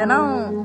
Ainda não?